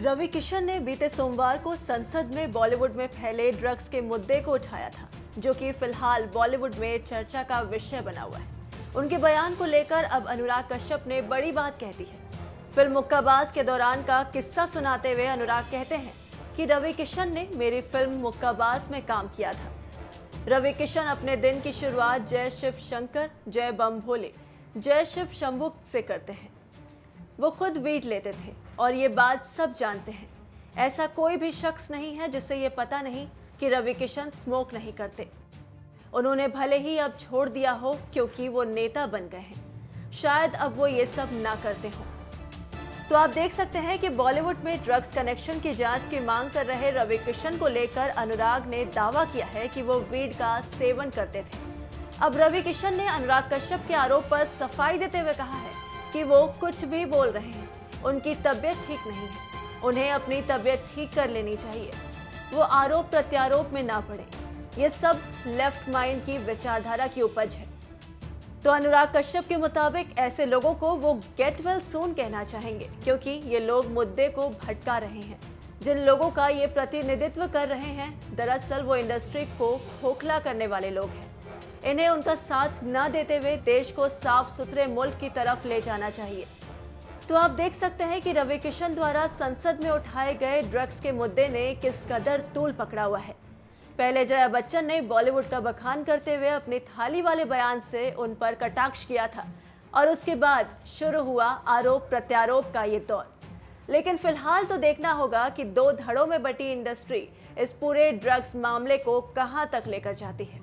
रवि किशन ने बीते सोमवार को संसद में बॉलीवुड में फैले ड्रग्स के मुद्दे को उठाया था, जो कि फ़िलहाल बॉलीवुड में चर्चा का विषय बना हुआ है। उनके बयान को लेकर अब अनुराग कश्यप ने बड़ी बात कह दी है। फ़िल्म मुक्काबाज के दौरान का किस्सा सुनाते हुए अनुराग कहते हैं कि रवि किशन ने मेरी फ़िल्म मुक्काबाज में काम किया था। रवि किशन अपने दिन की शुरुआत जय शिव शंकर, जय बम भोले, जय शिव शंभु से करते हैं। वो खुद वीट लेते थे और ये बात सब जानते हैं। ऐसा कोई भी शख्स नहीं है जिसे ये पता नहीं कि रवि किशन स्मोक नहीं करते। उन्होंने भले ही अब छोड़ दिया हो क्योंकि वो नेता बन गए हैं। शायद अब वो ये सब ना करते हों। तो आप देख सकते हैं कि बॉलीवुड में ड्रग्स कनेक्शन की जाँच की मांग कर रहे रवि किशन को लेकर अनुराग ने दावा किया है कि वो वीड का सेवन करते थे। अब रवि किशन ने अनुराग कश्यप के आरोप पर सफ़ाई देते हुए कहा है कि वो कुछ भी बोल रहे हैं। उनकी तबीयत ठीक नहीं है। उन्हें अपनी तबीयत ठीक कर लेनी चाहिए। वो आरोप प्रत्यारोप में ना पड़े। ये सब लेफ़्ट माइंड की विचारधारा की उपज है। तो अनुराग कश्यप के मुताबिक ऐसे लोगों को वो गेट वेल सून कहना चाहेंगे, क्योंकि ये लोग मुद्दे को भटका रहे हैं। जिन लोगों का ये प्रतिनिधित्व कर रहे हैं, दरअसल वो इंडस्ट्री को खोखला करने वाले लोग हैं। इन्हें उनका साथ न देते हुए देश को साफ़ सुथरे मुल्क की तरफ़ ले जाना चाहिए। तो आप देख सकते हैं कि रवि किशन द्वारा संसद में उठाए गए ड्रग्स के मुद्दे ने किस कदर तूल पकड़ा हुआ है। पहले जया बच्चन ने बॉलीवुड का बखान करते हुए अपनी थाली वाले बयान से उन पर कटाक्ष किया था और उसके बाद शुरू हुआ आरोप प्रत्यारोप का ये दौर। लेकिन फ़िलहाल तो देखना होगा कि दो धड़ों में बटी इंडस्ट्री इस पूरे ड्रग्स मामले को कहाँ तक लेकर जाती है।